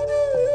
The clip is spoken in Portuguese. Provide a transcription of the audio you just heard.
Música